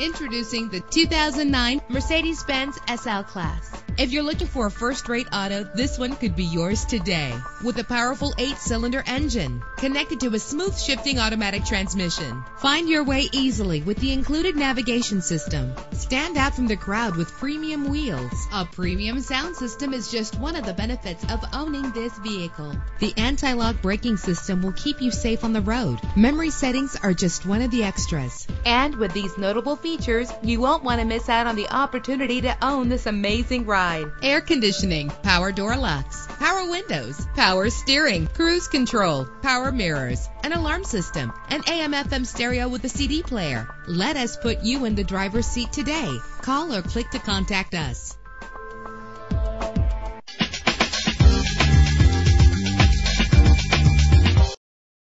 Introducing the 2009 Mercedes-Benz SL Class. If you're looking for a first-rate auto, this one could be yours today. With a powerful eight-cylinder engine connected to a smooth shifting automatic transmission. Find your way easily with the included navigation system. Stand out from the crowd with premium wheels. A premium sound system is just one of the benefits of owning this vehicle. The anti-lock braking system will keep you safe on the road. Memory settings are just one of the extras. And with these notable features, you won't want to miss out on the opportunity to own this amazing ride. Air conditioning, power door locks, power windows, power steering, cruise control, power mirrors, an alarm system, an AM FM stereo with a CD player. Let us put you in the driver's seat today. Call or click to contact us.